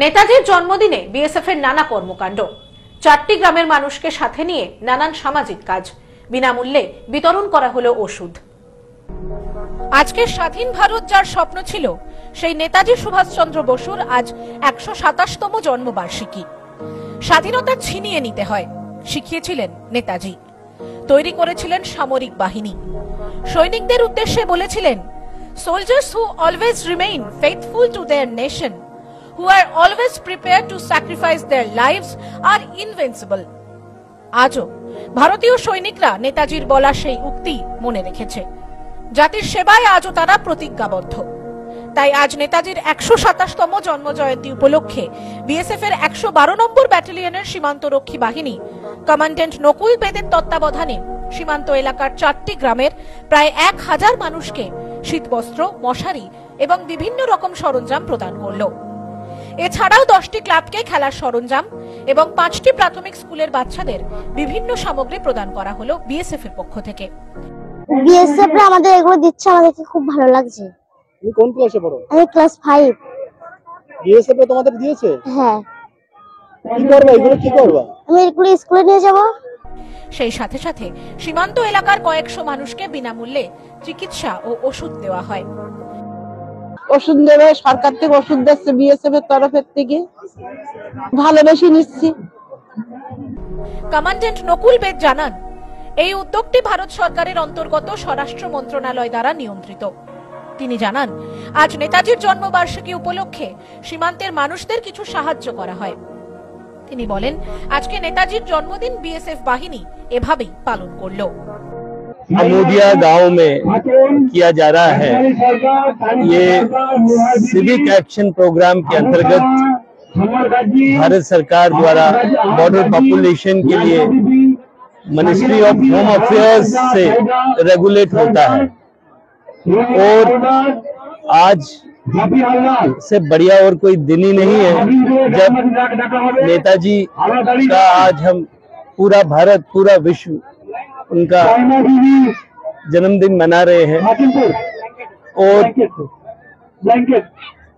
নেতাজির জন্মদিনে বিএসএফ এর নানা কর্মকাণ্ড। চারটি গ্রামের মানুষকে সাথে নিয়ে নানান সামাজিক কাজ। বিনামূল্যে বিতরণ করা হলো ওষুধ। আজকের স্বাধীন ভারত যার স্বপ্ন ছিল, সেই নেতাজি সুভাষচন্দ্র বসুর আজ একশো সাতাশতম জন্মবার্ষিকী। স্বাধীনতা ছিনিয়ে নিতে হয়, শিখিয়েছিলেন নেতাজি। তৈরি করেছিলেন সামরিক বাহিনী। সৈনিকদের উদ্দেশ্যে বলেছিলেন soldiers who always remain faithful to their nation who are always prepared to sacrifice their lives are invincible. আজও ভারতীয় সৈনিকরা নেতাজির বলা সেই উক্তি মনে রেখেছে। জাতির সেবায় আজও তারা প্রতিজ্ঞাবদ্ধ। তাই আজ নেতাজির একশো সাতাশতম জন্ম জয়ন্তী উপলক্ষে বিএসএফ এর একশো বারো নম্বর ব্যাটালিয়নের সীমান্তরক্ষী বাহিনী, কমান্ডেন্ট নকুল বেদের তত্ত্বাবধানে সীমান্ত এলাকার চারটি গ্রামের প্রায় এক হাজার মানুষকে শীতবস্ত্র, মশারি এবং বিভিন্ন রকম সরঞ্জাম প্রদান করল। এছাড়াও দশটি ক্লাবকে খেলার সরঞ্জাম এবং পাঁচটি প্রাথমিক স্কুলের বাচ্চাদের বিভিন্ন সামগ্রী প্রদান করা হলো বিএসএফ এর পক্ষ থেকে। বিএসএফ রা আমাদের এগুলো দিচ্ছে আমাদেরকে খুব ভালো লাগছে। তুমি কোন ক্লাসে পড়ো? আমি ক্লাস ফাইভ বিএসএফ এ তোমাদের দিয়েছে? হ্যাঁ। কি করবা? এগুলো কি করবা? আমি এগুলো স্কুলে নিয়ে যাব। সেই সাথে সাথে সীমান্ত এলাকার কয়েকশো মানুষকে বিনামূল্যে চিকিৎসা ও ওষুধ দেওয়া হয়। ওষুধ দেবে, সরকার থেকে ওষুধ দিচ্ছে বিএসএফ এর তরফের থেকে। ভালোবেসে নিচ্ছি। কমান্ডেন্ট নকুল বেদ জানান, এই উদ্যোগটি ভারত সরকারের অন্তর্গত স্বরাষ্ট্র মন্ত্রণালয় দ্বারা নিয়ন্ত্রিত। তিনি জানান, আজ নেতাজির জন্মবার্ষিকী উপলক্ষে সীমান্তের মানুষদের কিছু সাহায্য করা হয়। তিনি বলেন, আজকে নেতাজির জন্মদিন বিএসএফ বাহিনী এভাবেই পালন করল। अमूदिया गाँव में किया जा रहा है। ये सिविक एक्शन प्रोग्राम के अंतर्गत भारत सरकार द्वारा बॉर्डर पॉपुलेशन के लिए मिनिस्ट्री ऑफ़ होम अफेयर्स से रेगुलेट होता है। और आज से बढ़िया और कोई दिन ही नहीं है जब नेताजी का आज हम पूरा भारत, पूरा विश्व उनका जन्मदिन मना रहे हैं। और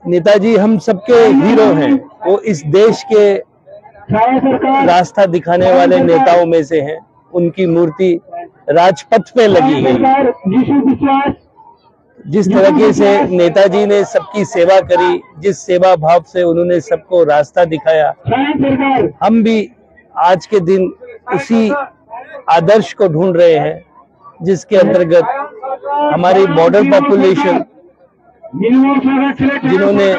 नेताजी, हम सबके हीरो हैं। वो इस देश के रास्ता दिखाने वाले नेताओं में से हैं। उनकी मूर्ति राजपथ पे लगी गई। जिस तरीके से नेताजी ने सबकी सेवा करी, जिस सेवा भाव से उन्होंने सबको रास्ता दिखाया, हम भी आज के दिन उसी आदर्श को ढूंढ रहे हैं, जिसके अंतर्गत हमारी बॉर्डर पॉपुलेशन जिन्होंने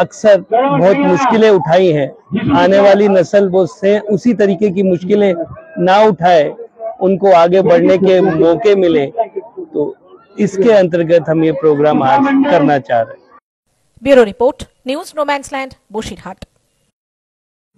अक्सर बहुत मुश्किलें उठाई हैं, आने वाली नस्ल वो से उसी तरीके की मुश्किलें ना उठाए, उनको आगे बढ़ने के मौके मिले तो इसके अंतर्गत हम ये प्रोग्राम आज करना चाह रहे हैं। Bureau report, news no man's land Boshighat.